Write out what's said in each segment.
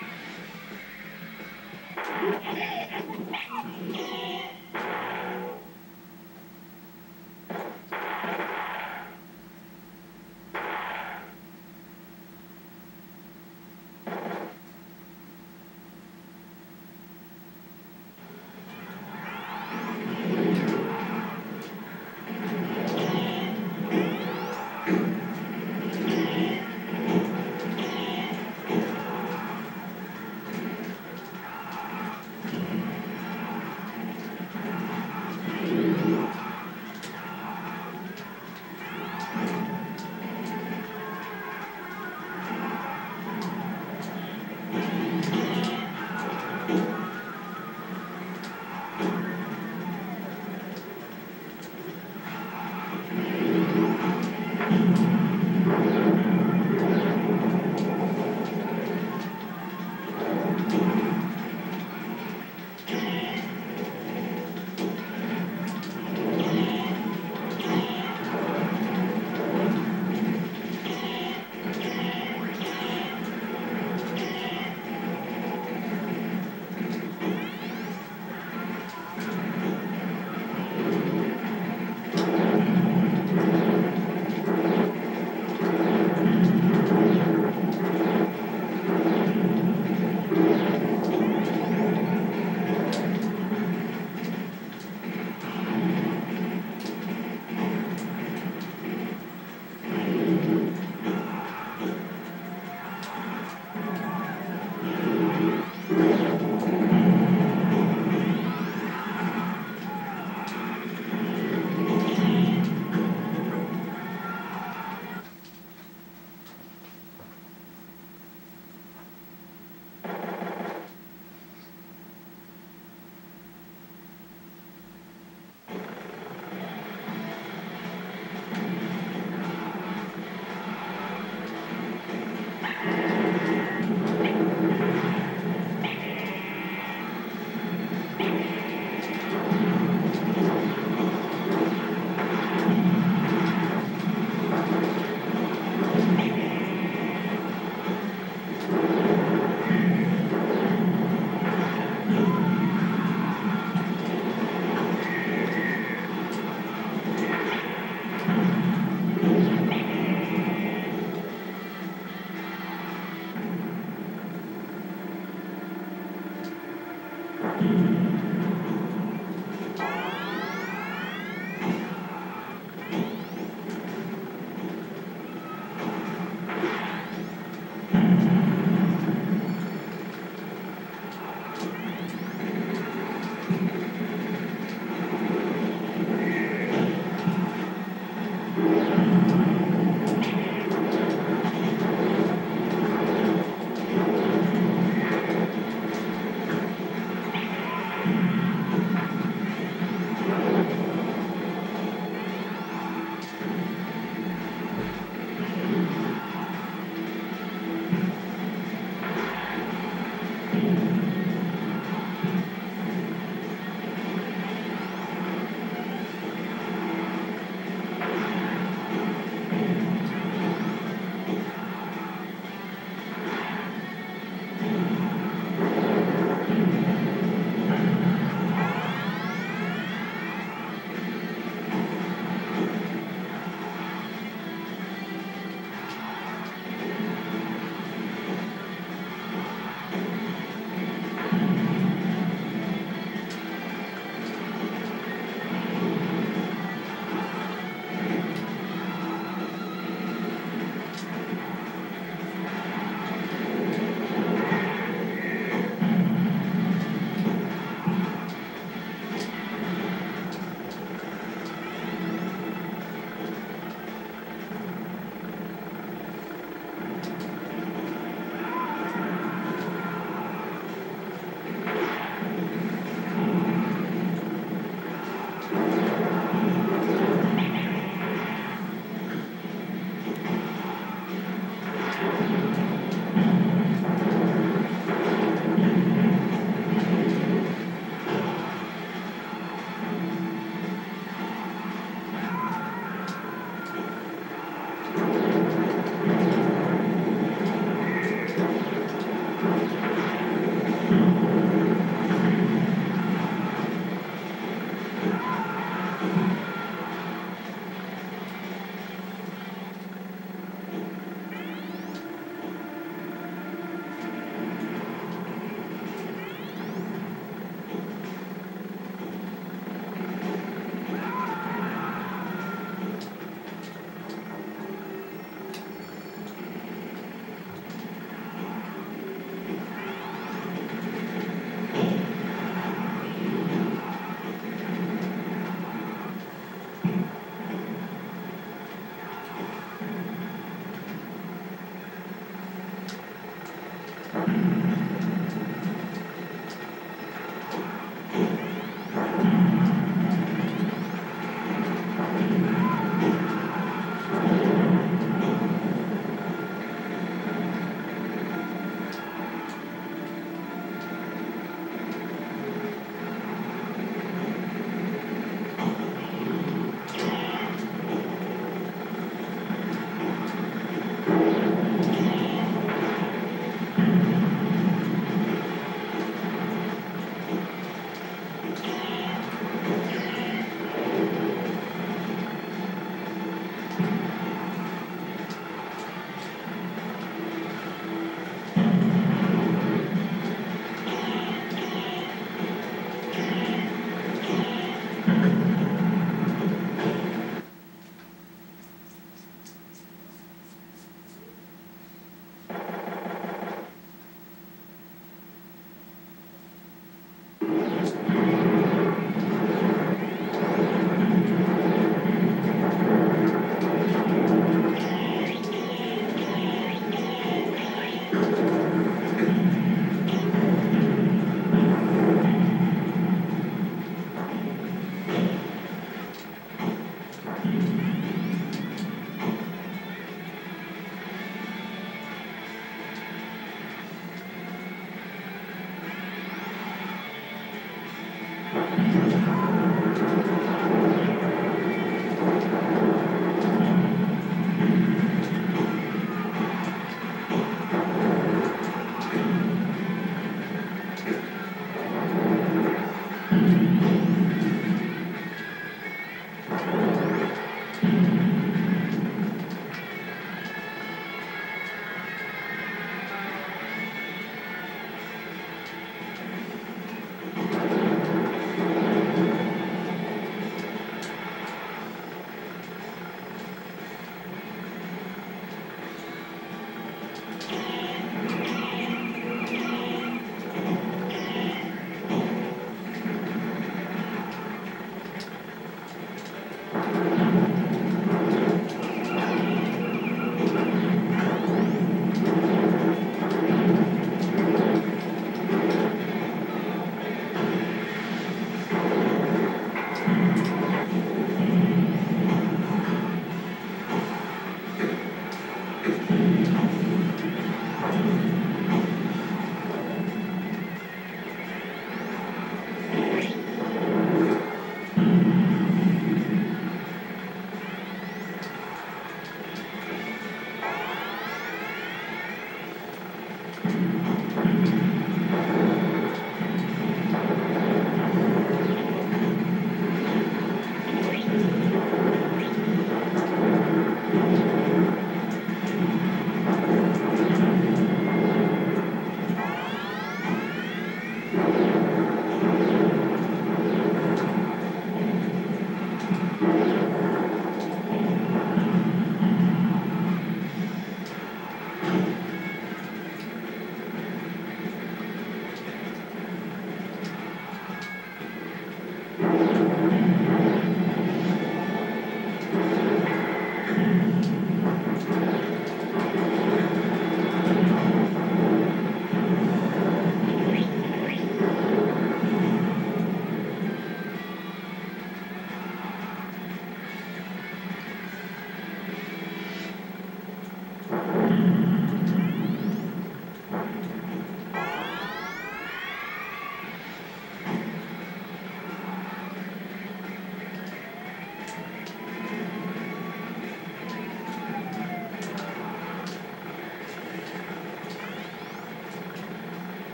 Thank you.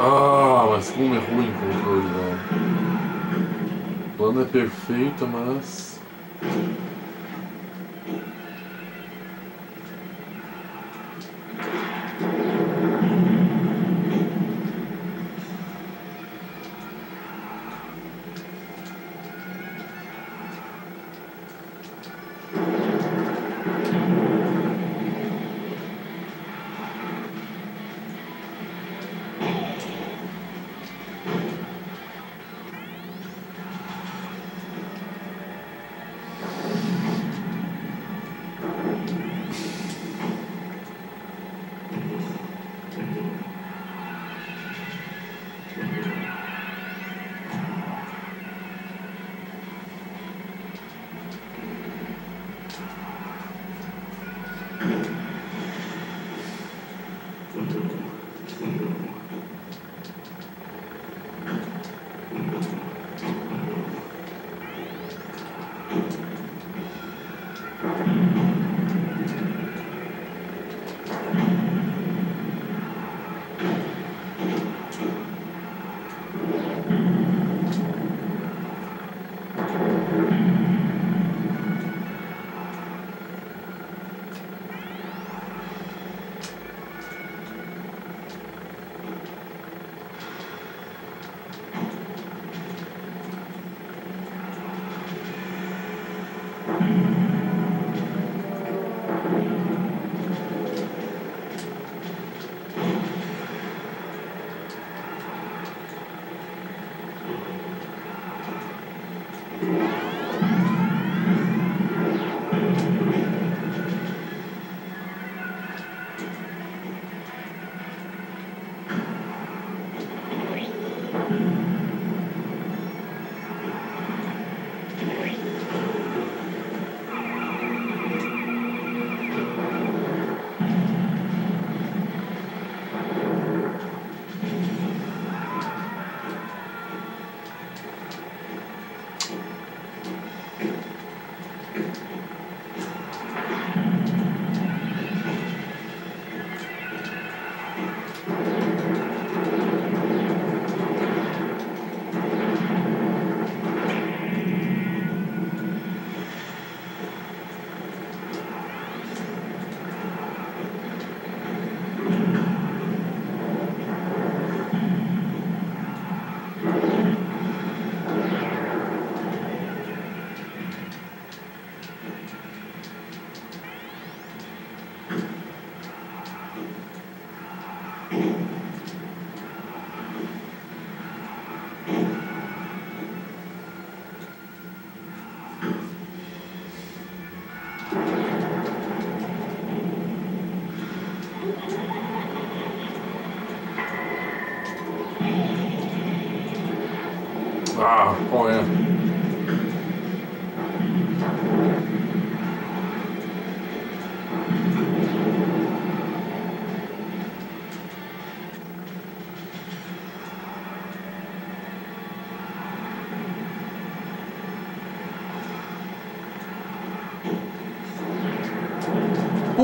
Ah, mas como é ruim o controle, velho. O plano é perfeito, mas.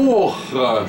плохо.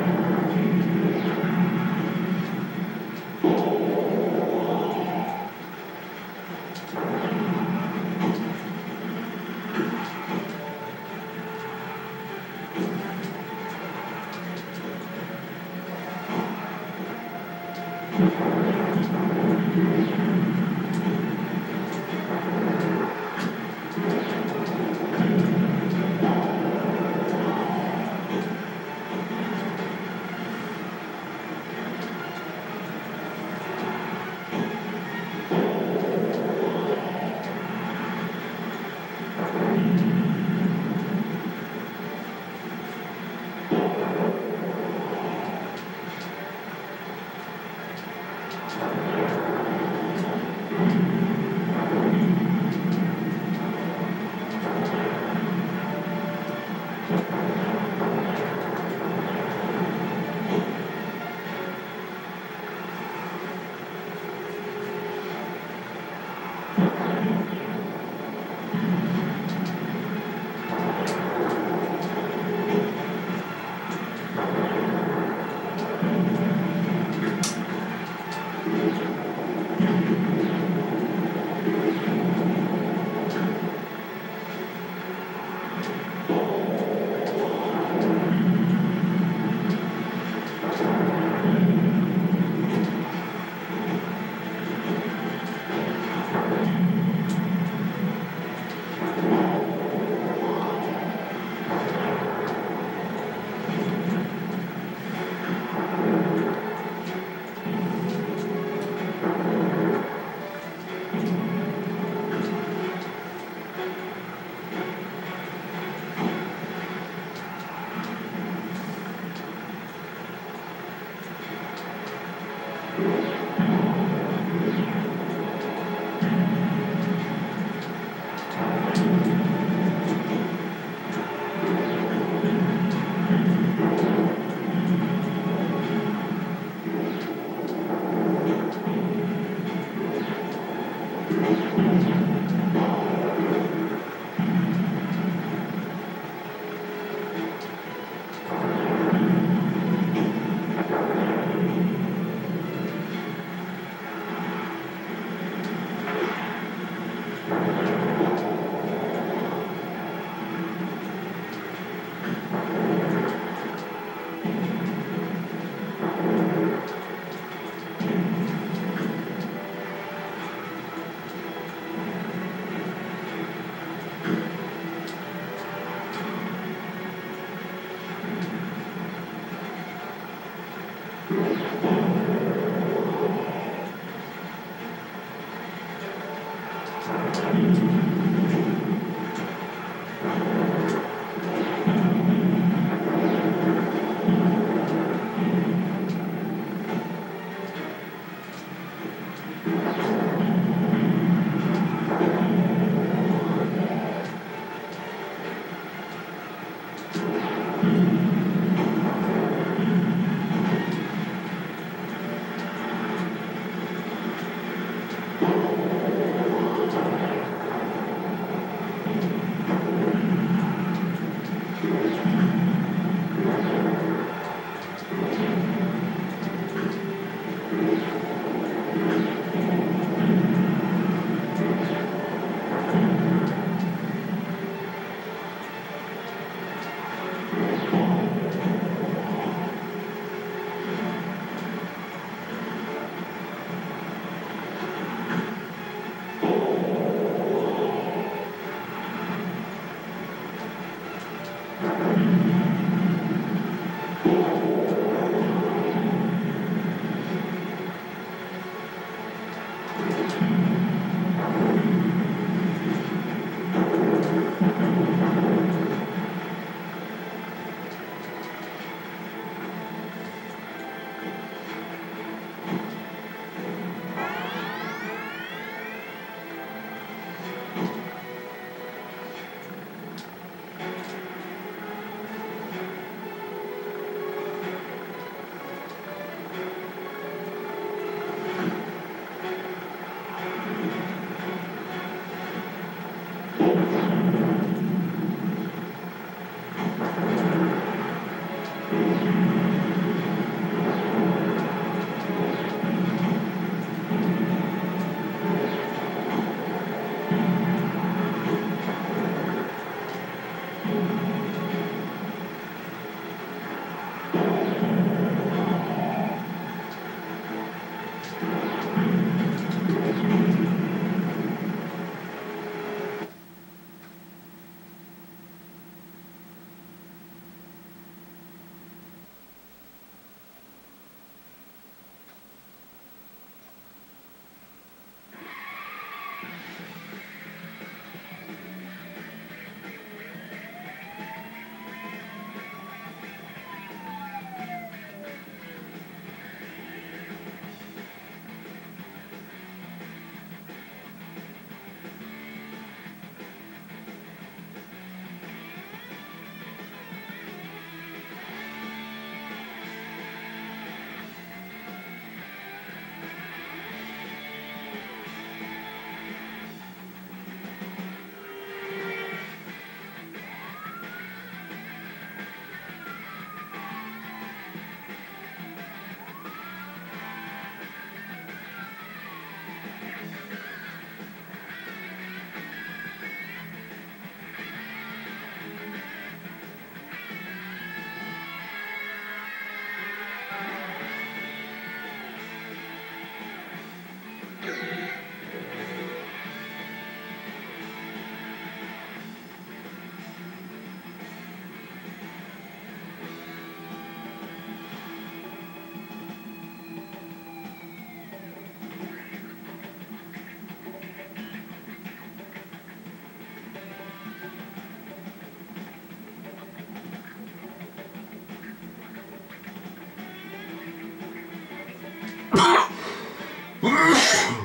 that.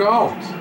Out!